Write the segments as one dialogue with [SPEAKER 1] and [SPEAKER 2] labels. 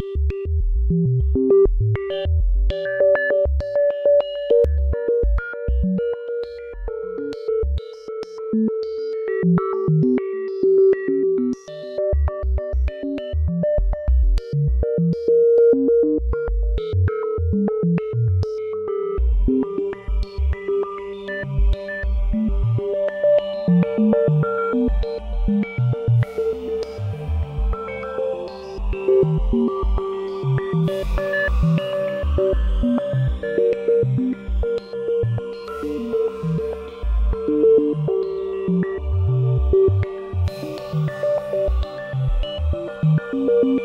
[SPEAKER 1] Thank you.
[SPEAKER 2] Música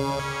[SPEAKER 2] Thank you.